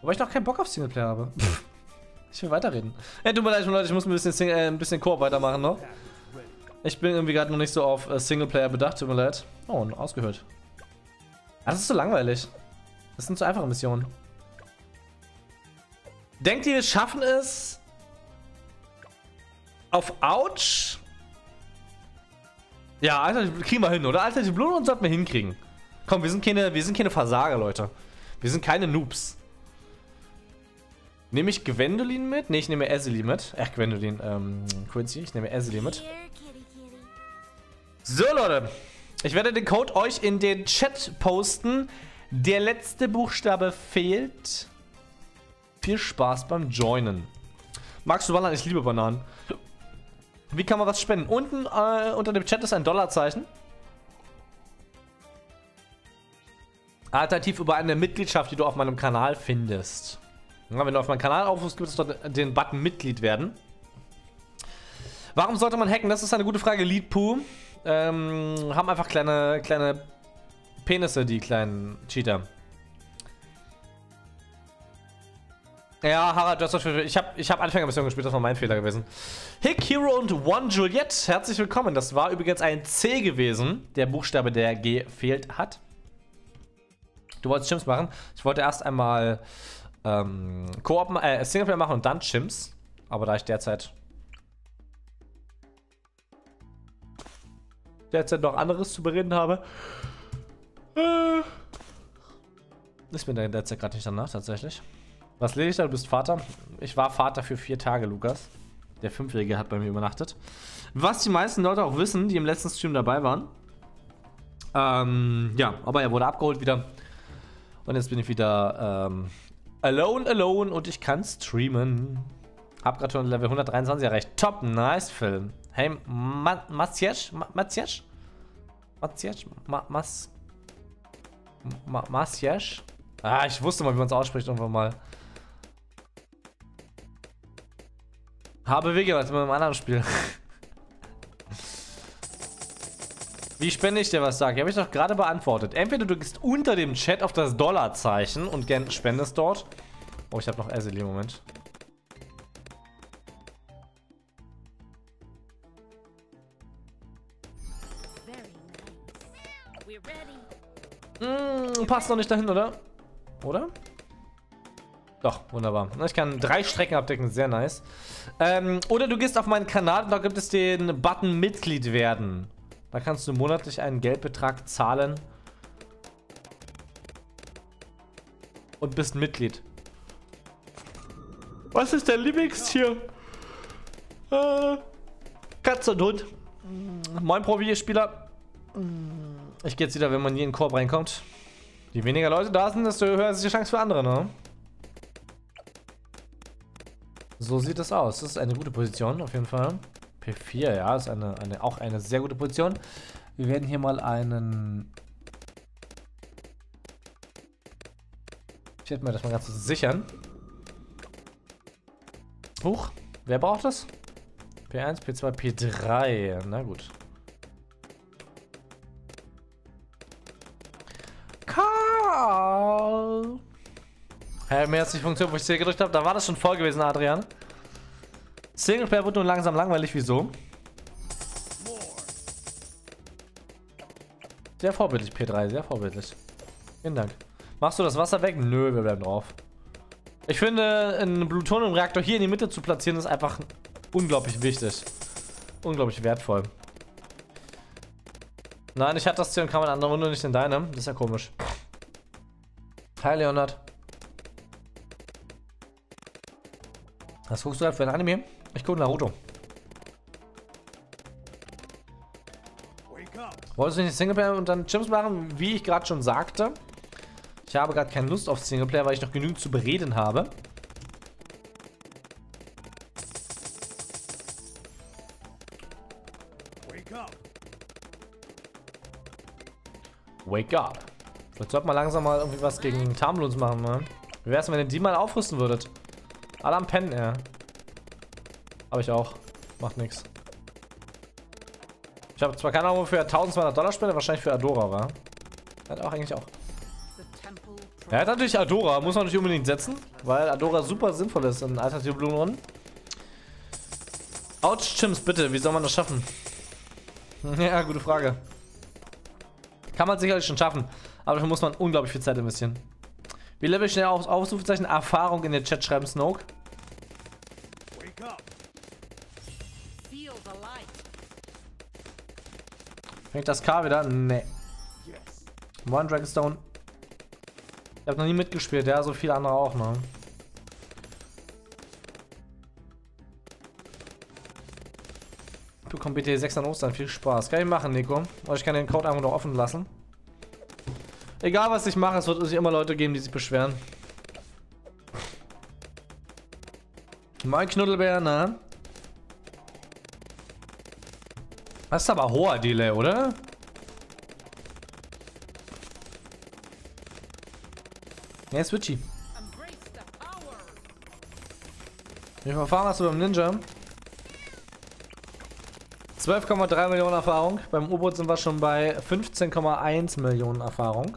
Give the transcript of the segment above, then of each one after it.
Wobei ich noch keinen Bock auf Singleplayer habe. ich will weiterreden. Ey, tut mir leid, Leute, ich muss ein bisschen, Sing äh, ein bisschen Koop weitermachen noch. Ich bin irgendwie gerade noch nicht so auf äh, Singleplayer bedacht, tut mir leid. Oh, und ausgehört. Ah, das ist so langweilig. Das sind so einfache Missionen. Denkt ihr, wir schaffen es auf Ouch? Ja, Alter, kriegen wir hin, oder? Alter, die Blumen sollten wir hinkriegen. Komm, wir sind keine, wir sind keine Versager, Leute. Wir sind keine Noobs. Nehme ich Gwendolyn mit? Ne, ich nehme Ezeli mit. Ach, Gwendolyn, ähm, Quincy. Ich nehme Ezeli mit. So, Leute. Ich werde den Code euch in den Chat posten. Der letzte Buchstabe fehlt. Viel Spaß beim Joinen. Magst du Bananen? Ich liebe Bananen. Wie kann man was spenden? Unten äh, unter dem Chat ist ein Dollarzeichen. Alternativ über eine Mitgliedschaft, die du auf meinem Kanal findest. Ja, wenn du auf meinen Kanal aufrufst, gibt es dort den Button Mitglied werden. Warum sollte man hacken? Das ist eine gute Frage. Leadpoo ähm, haben einfach kleine, kleine Penisse, die kleinen Cheater. Ja, Harald, du hast doch Ich habe ich hab Anfängermission gespielt, das war mein Fehler gewesen. Hick, Hero und One Juliet, herzlich willkommen. Das war übrigens ein C gewesen, der Buchstabe, der gefehlt hat. Du wolltest Chimps machen. Ich wollte erst einmal ähm, Koop, äh, Singleplayer machen und dann Chimps. Aber da ich derzeit derzeit noch anderes zu bereden habe, äh, ist mir derzeit gerade nicht danach tatsächlich. Was lese ich da? Du bist Vater? Ich war Vater für vier Tage, Lukas. Der Fünfjährige hat bei mir übernachtet. Was die meisten Leute auch wissen, die im letzten Stream dabei waren. Ähm, ja, aber er wurde abgeholt wieder. Und jetzt bin ich wieder ähm, alone, alone und ich kann streamen. Hab gerade schon Level 123 erreicht. Top, nice Film. Hey, Ma Maciej? Ma Maciej? Maciej? Ma Mas... Ma Maciej? Ah, ich wusste mal, wie man es ausspricht irgendwann mal. Habe wir gemacht in meinem anderen Spiel. Wie spende ich dir was, sag? Habe ich doch gerade beantwortet. Entweder du gehst unter dem Chat auf das Dollarzeichen und spendest dort. Oh, ich habe noch Azeli, Moment. Mmh, passt noch nicht dahin, oder? Oder? Doch, wunderbar. Ich kann drei Strecken abdecken, sehr nice. Ähm, oder du gehst auf meinen Kanal und da gibt es den Button Mitglied werden. Da kannst du monatlich einen Geldbetrag zahlen. Und bist Mitglied. Was ist dein Lieblingstier? Äh, Katze und Hund. Moin Pro-Videospieler. Ich gehe jetzt wieder, wenn man hier in den Korb reinkommt. Je weniger Leute da sind, desto höher ist die Chance für andere, ne? So sieht es aus. Das ist eine gute Position, auf jeden Fall. P4, ja, ist eine, eine, auch eine sehr gute Position. Wir werden hier mal einen... Ich werde mir das mal ganz sichern. Huch, wer braucht das? P1, P2, P3. Na gut. Karl! Hä, mehr als die Funktion, wo ich C gedrückt habe. Da war das schon voll gewesen, Adrian. Singleplayer wird nun langsam langweilig. Wieso? Sehr vorbildlich, P3. Sehr vorbildlich. Vielen Dank. Machst du das Wasser weg? Nö, wir bleiben drauf. Ich finde, einen Plutonium-Reaktor hier in die Mitte zu platzieren, ist einfach unglaublich wichtig. Unglaublich wertvoll. Nein, ich hatte das Ziel und kam in einer anderen Runde nicht in deine. Das ist ja komisch. Hi, Leonard. Was guckst du gerade für ein Anime? Ich gucke Naruto. Wolltest du nicht Singleplayer und dann Chips machen? Wie ich gerade schon sagte. Ich habe gerade keine Lust auf Singleplayer, weil ich noch genügend zu bereden habe. Wake up. Vielleicht sollte man langsam mal irgendwie was gegen Tamluns machen, ne? Wie wär's, wenn ihr die mal aufrüsten würdet? Alle am Pennen, ja. Habe ich auch. Macht nichts. Ich habe zwar keine Ahnung, wofür 1200 Dollar spende, wahrscheinlich für Adora war. Hat auch eigentlich auch. Er hat natürlich Adora, muss man nicht unbedingt setzen, weil Adora super sinnvoll ist in Alternative Blue Run. Ouch, Chims, bitte, wie soll man das schaffen? Ja, gute Frage. Kann man sicherlich schon schaffen, aber dafür muss man unglaublich viel Zeit investieren. Wie level schnell aufs Ausrufezeichen Erfahrung in den Chat schreiben, Snoke? Fängt das K wieder? Nee. One Dragonstone. Ich habe noch nie mitgespielt, ja, so viele andere auch, ne? Bekomme BT 6 an Ostern, viel Spaß. Kann ich machen, Nico. Oder ich kann den Code einfach noch offen lassen. Egal was ich mache, es wird sich immer Leute geben, die sich beschweren. Mein Knuddelbär, ne? Das ist aber hoher Delay, oder? Ja, Switchy. Wie viel Erfahrung hast du beim Ninja? 12,3 Millionen Erfahrung. Beim U-Boot sind wir schon bei 15,1 Millionen Erfahrung.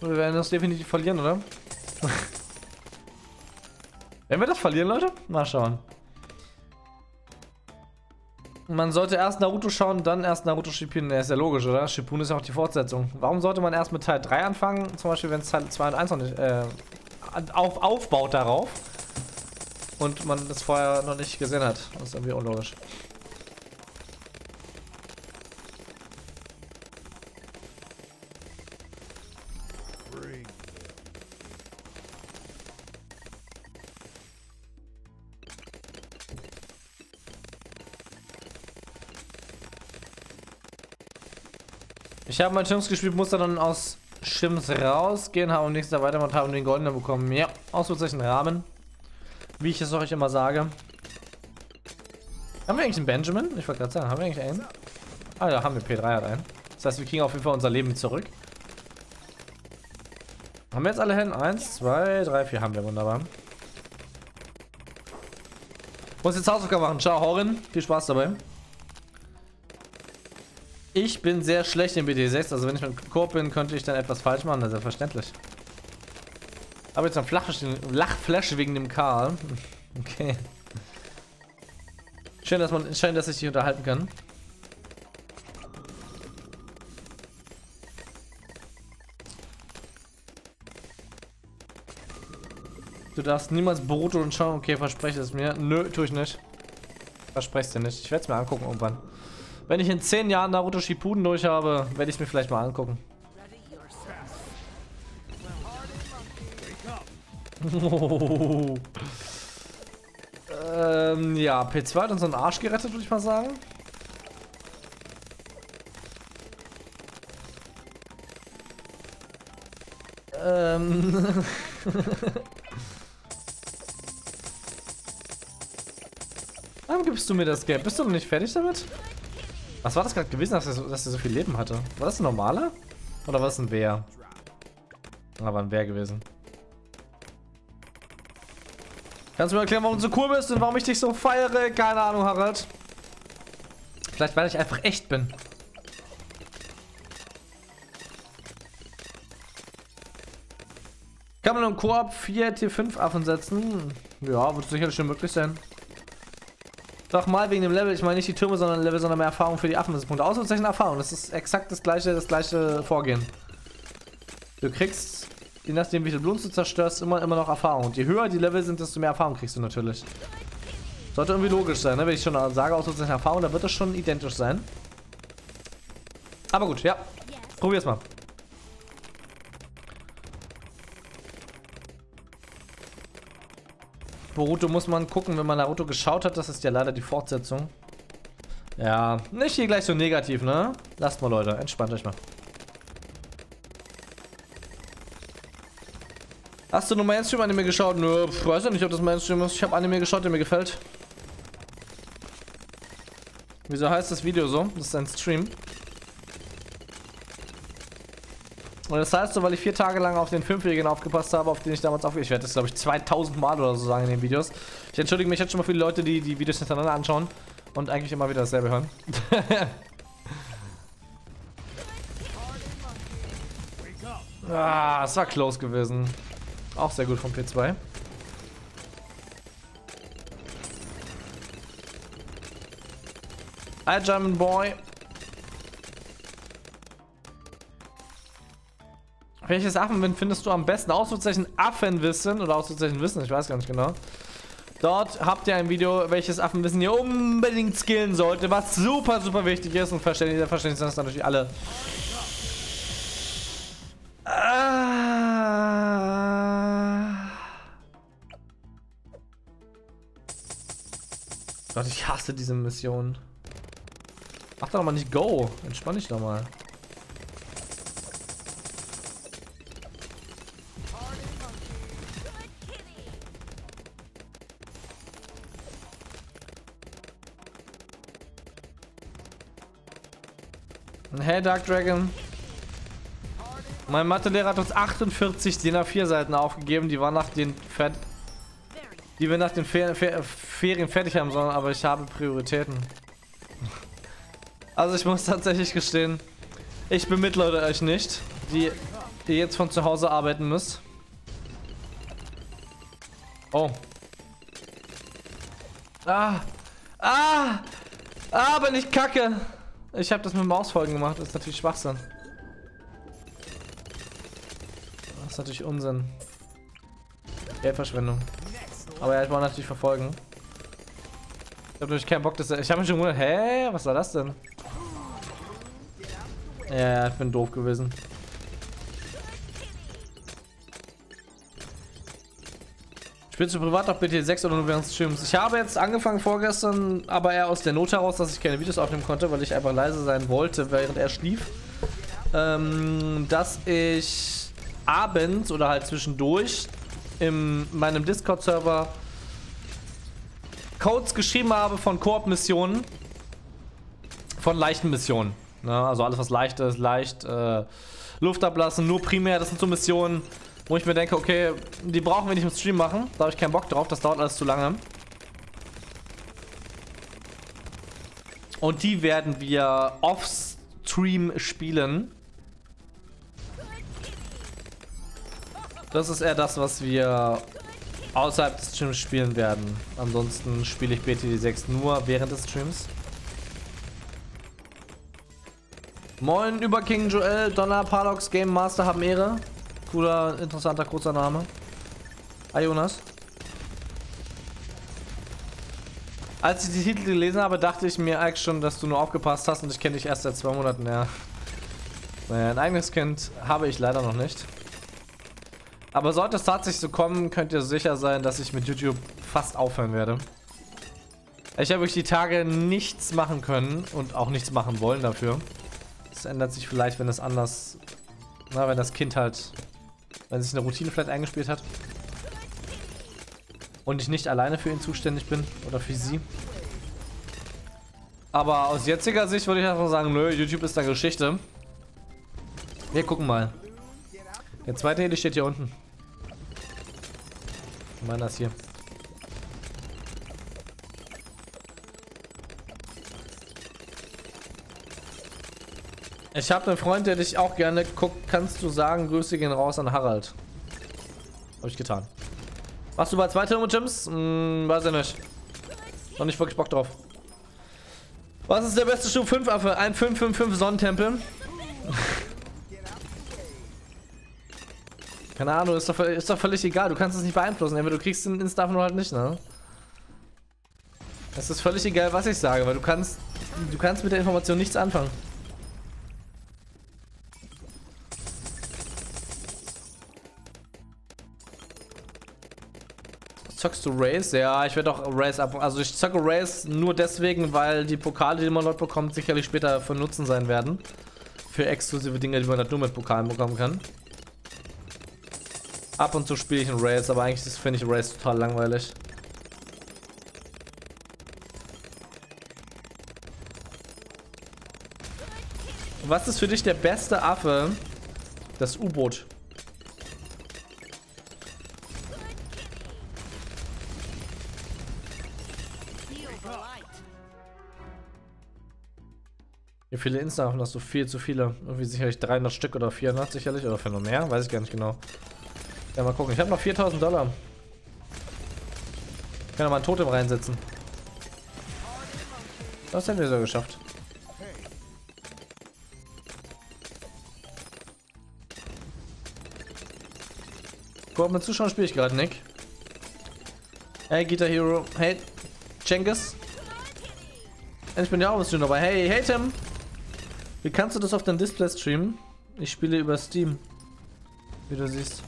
Wir werden das definitiv verlieren, oder? werden wir das verlieren, Leute? Mal schauen. Man sollte erst Naruto schauen, dann erst Naruto Shippuden. Ja, ist ja logisch, oder? Shippuden ist ja auch die Fortsetzung. Warum sollte man erst mit Teil 3 anfangen? Zum Beispiel, wenn es Teil 2 und 1 noch nicht äh, auf, aufbaut darauf. Und man das vorher noch nicht gesehen hat. Das ist irgendwie unlogisch. Ich habe mal Shims gespielt, musste dann aus Shims rausgehen, haben nächstes Jahr weitermacht, haben den Goldenen bekommen. Ja, Ausrufezeichen Rahmen. Wie ich es euch immer sage. Haben wir eigentlich einen Benjamin? Ich wollte gerade sagen, haben wir eigentlich einen? Ah ja, haben wir. P3 hat einen. Das heißt, wir kriegen auf jeden Fall unser Leben zurück. Haben wir jetzt alle hin? Eins, zwei, drei, vier haben wir. Wunderbar. Muss jetzt Hausaufgaben machen. Ciao, Horin. Viel Spaß dabei. Ich bin sehr schlecht in BD6, also wenn ich mit Koop bin, könnte ich dann etwas falsch machen, das ist selbstverständlich. Aber jetzt ein Lachflash wegen dem Karl. Okay. Schön, dass man, schön, dass ich dich unterhalten kann. Du darfst niemals Boruto und schauen. Okay, verspreche es mir. Nö, tue ich nicht. Verspreche es dir nicht. Ich werde es mir angucken irgendwann. Wenn ich in 10 Jahren Naruto Shippuden durch habe, werde ich es mir vielleicht mal angucken. Ähm, ja, P2 hat unseren Arsch gerettet, würde ich mal sagen. Ähm. Warum gibst du mir das Geld? Bist du noch nicht fertig damit? Was war das gerade gewesen, dass er, so, dass er so viel Leben hatte? War das ein normaler? Oder war es ein Bär? Aber ein Bär gewesen. Kannst du mir erklären, warum du so cool bist und warum ich dich so feiere? Keine Ahnung, Harald. Vielleicht, weil ich einfach echt bin. Kann man im Koop 4 T5 Affen setzen? Ja, wird sicherlich schon möglich sein. Doch mal wegen dem Level, ich meine nicht die Türme, sondern Level, sondern mehr Erfahrung für die Affen. Das ist Punkt. Ausrufezeichen Erfahrung. Das ist exakt das gleiche, das gleiche Vorgehen. Du kriegst, je nachdem wie viele Blumen du zerstörst, immer, immer noch Erfahrung. Und je höher die Level sind, desto mehr Erfahrung kriegst du natürlich. Sollte irgendwie logisch sein, ne? Wenn ich schon sage, Ausrufezeichen Erfahrung, dann wird das schon identisch sein. Aber gut, ja. Probier's mal. Boruto muss man gucken, wenn man Naruto geschaut hat. Das ist ja leider die Fortsetzung. Ja, nicht hier gleich so negativ, ne? Lasst mal, Leute. Entspannt euch mal. Hast du nur Mainstream-Anime geschaut? Nö, pf, weiß ja nicht, ob das Mainstream ist. Ich habe Anime geschaut, der mir gefällt. Wieso heißt das Video so? Das ist ein Stream. Und das heißt so, weil ich vier Tage lang auf den Fünfjährigen aufgepasst habe, auf den ich damals aufgehört Ich werde das, glaube ich, 2000 Mal oder so sagen in den Videos. Ich entschuldige mich jetzt schon mal für die Leute, die die Videos hintereinander anschauen und eigentlich immer wieder dasselbe hören. ah, es war close gewesen. Auch sehr gut vom P2. Hi, German Boy. Welches Affenwind findest du am besten? Ausrufezeichen Affenwissen oder Ausrufezeichen Wissen, ich weiß gar nicht genau. Dort habt ihr ein Video, welches Affenwissen ihr unbedingt skillen sollte, was super, super wichtig ist und verständlich, verständlich sind das natürlich alle. Gott, ich hasse diese Mission. Mach doch mal nicht Go. Entspann dich doch mal. Hey Dark Dragon. Mein Mathelehrer hat uns 48 DIN A4 Seiten aufgegeben, die waren nach den Fer die wir nach den Fer Fer Ferien fertig haben sollen, aber ich habe Prioritäten. Also ich muss tatsächlich gestehen, ich bemitleide euch nicht, die ihr jetzt von zu Hause arbeiten müsst. Oh. Ah. Ah. Ah, bin ich kacke. Ich habe das mit Mausfolgen gemacht, das ist natürlich Schwachsinn. Das ist natürlich Unsinn. Geldverschwendung. Aber ja, ich wollte natürlich verfolgen. Ich habe natürlich keinen Bock, dass er. Ich habe mich schon gewundert, hä? Was war das denn? Ja, ich bin doof gewesen. Spielst du privat auf BT 6 oder nur während des Streams? Ich habe jetzt angefangen vorgestern, aber eher aus der Not heraus, dass ich keine Videos aufnehmen konnte, weil ich einfach leise sein wollte, während er schlief. Ähm, dass ich abends oder halt zwischendurch in meinem Discord-Server Codes geschrieben habe von Koop-Missionen. Von leichten Missionen. Ne? Also alles, was leicht ist, leicht äh, Luft ablassen, nur primär, das sind so Missionen, wo ich mir denke, okay, die brauchen wir nicht im Stream machen. Da habe ich keinen Bock drauf, das dauert alles zu lange. Und die werden wir off-Stream spielen. Das ist eher das, was wir außerhalb des Streams spielen werden. Ansonsten spiele ich BTD 6 nur während des Streams. Moin über King Joel, Donner, Parlox, Game Master haben Ehre. Cooler, interessanter, kurzer Name. Hi Jonas. Als ich die Titel gelesen habe, dachte ich mir eigentlich schon, dass du nur aufgepasst hast und ich kenne dich erst seit zwei Monaten, ja. Naja, ein eigenes Kind habe ich leider noch nicht. Aber sollte es tatsächlich so kommen, könnt ihr sicher sein, dass ich mit YouTube fast aufhören werde. Ich habe wirklich die Tage nichts machen können und auch nichts machen wollen dafür. Das ändert sich vielleicht, wenn es anders... Na, wenn das Kind halt wenn sich eine Routine vielleicht eingespielt hat. Und ich nicht alleine für ihn zuständig bin. Oder für sie. Aber aus jetziger Sicht würde ich einfach sagen, nö, YouTube ist eine Geschichte. Wir gucken mal. Der zweite Heli steht hier unten. Meiner ist hier. Ich habe einen Freund, der dich auch gerne guckt. Kannst du sagen, Grüße gehen raus an Harald. Habe ich getan. Machst du bei zwei Thermo-Gyms? Hm, weiß ich nicht. Noch nicht wirklich Bock drauf. Was ist der beste Stufe 5 Affe? Ein 555 Sonnentempel. Keine Ahnung, ist doch, ist doch völlig egal. Du kannst es nicht beeinflussen. Aber du kriegst den Insta nur halt nicht, ne? Es ist völlig egal, was ich sage, weil du kannst, du kannst mit der Information nichts anfangen. Zockst du Race? Ja, ich werde auch Race ab. Also ich zocke Race nur deswegen, weil die Pokale, die man dort bekommt, sicherlich später von Nutzen sein werden. Für exklusive Dinge, die man halt nur mit Pokalen bekommen kann. Ab und zu spiele ich ein Race, aber eigentlich finde ich Race total langweilig. Was ist für dich der beste Affe? Das U-Boot. Wie viele Insta-Affen hast du? Viel zu viele. Irgendwie sicherlich 300 Stück oder 400 sicherlich. Oder für noch mehr. Weiß ich gar nicht genau. Ja, mal gucken. Ich habe noch 4000 Dollar. Ich kann ja mal ein Totem reinsetzen. Das hätten wir so geschafft. Guck, mit Zuschauern spiele ich gerade, Nick. Hey, Guitar Hero. Hey, Cengiz. Ich bin ja auch ein bisschen dabei. Hey, hey, Tim. Wie kannst du das auf dein Display streamen? Ich spiele über Steam. Wie du siehst.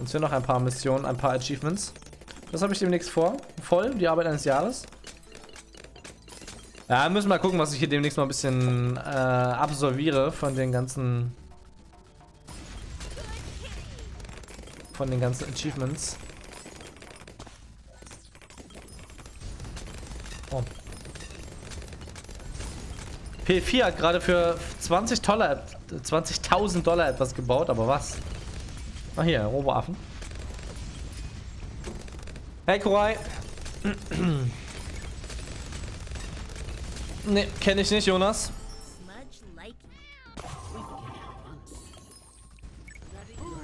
Uns fehlen noch ein paar Missionen, ein paar Achievements. Das habe ich demnächst vor. Voll, die Arbeit eines Jahres. Ja, müssen wir mal gucken, was ich hier demnächst mal ein bisschen äh, absolviere von den ganzen... Von den ganzen Achievements. Oh. P4 hat gerade für 20 Dollar, 20.000 Dollar etwas gebaut, aber was? Ah hier, Roboaffen. Hey Kurai. ne, kenne ich nicht, Jonas.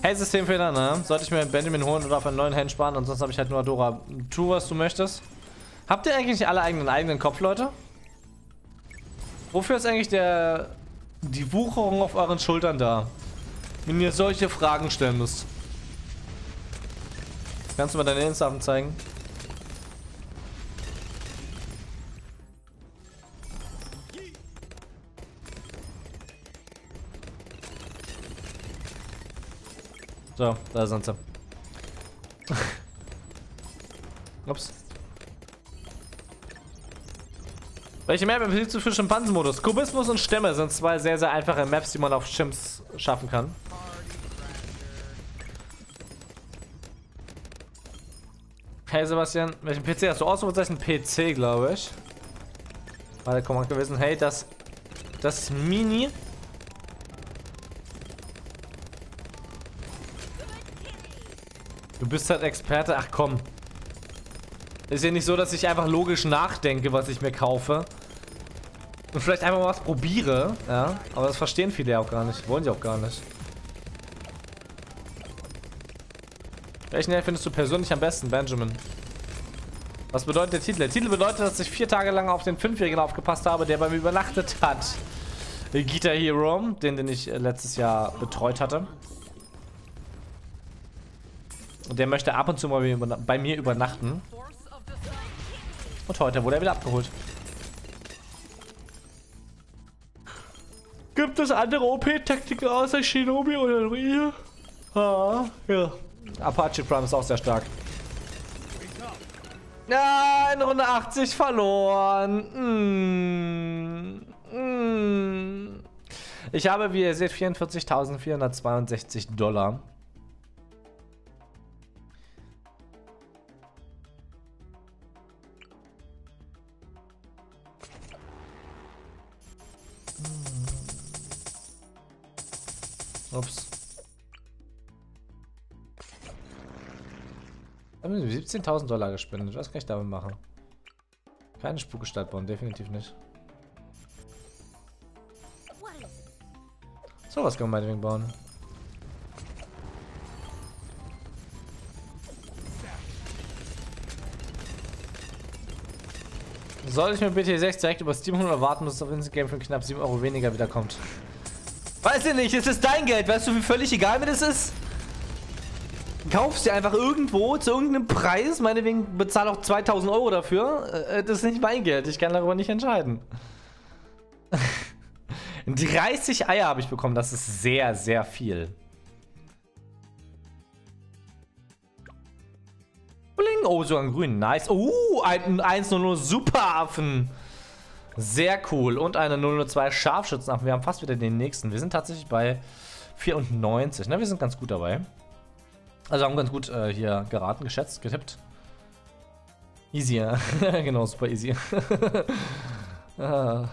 Hey Systemfehler, ne? Sollte ich mir Benjamin holen oder auf einen neuen Hand sparen, ansonsten habe ich halt nur Adora. Tu, was du möchtest. Habt ihr eigentlich alle eigenen eigenen Kopf, Leute? Wofür ist eigentlich der die Wucherung auf euren Schultern da? Wenn ihr solche Fragen stellen müsst. Kannst du mal deine Instagram zeigen? So, da sind sie. Ups. Welche Map empfiehlst du für Schimpansenmodus? Kubismus und Stämme sind zwei sehr, sehr einfache Maps, die man auf Chimps schaffen kann. Hey Sebastian, welchen PC hast du? Ausrufezeichen PC, glaube ich. War der Command gewesen. Hey, das, das Mini. Du bist halt Experte. Ach komm. Ist ja nicht so, dass ich einfach logisch nachdenke, was ich mir kaufe. Und vielleicht einfach mal was probiere. Ja, aber das verstehen viele ja auch gar nicht. Wollen sie auch gar nicht. Welchen Held findest du persönlich am besten, Benjamin? Was bedeutet der Titel? Der Titel bedeutet, dass ich vier Tage lang auf den Fünfjährigen aufgepasst habe, der bei mir übernachtet hat. Guitar Hero, den, den ich äh, letztes Jahr betreut hatte. Und der möchte ab und zu mal bei mir übernachten. Und heute wurde er wieder abgeholt. Gibt es andere OP-Taktiken außer Shinobi oder Ruine? Ah, ja. Apache Prime ist auch sehr stark. Ja, in Runde 80 verloren. Mm. Mm. Ich habe, wie ihr seht, 44.462 Dollar. Ups. Haben 17.000 Dollar gespendet. Was kann ich damit machen? Keine Spukgestalt bauen, definitiv nicht. So was kann man meinetwegen bauen. Soll ich mir BT6 direkt über Steam holen oder warten, bis es auf Instant Game für knapp 7 Euro weniger wiederkommt? Weiß ich nicht, es ist dein Geld. Weißt du, wie völlig egal mir das ist? Kauf sie einfach irgendwo zu irgendeinem Preis. Meinetwegen bezahle auch 2000 Euro dafür. Äh, das ist nicht mein Geld. Ich kann darüber nicht entscheiden. 30 Eier habe ich bekommen. Das ist sehr, sehr viel. Bling. Oh, so ein grün. Nice. Oh, ein 100 Superaffen. Sehr cool. Und eine 002 Scharfschützenwaffe. Wir haben fast wieder den nächsten. Wir sind tatsächlich bei 94. Ne? Wir sind ganz gut dabei. Also haben ganz gut äh, hier geraten, geschätzt, getippt. Easy, ja. genau, super easy. ah.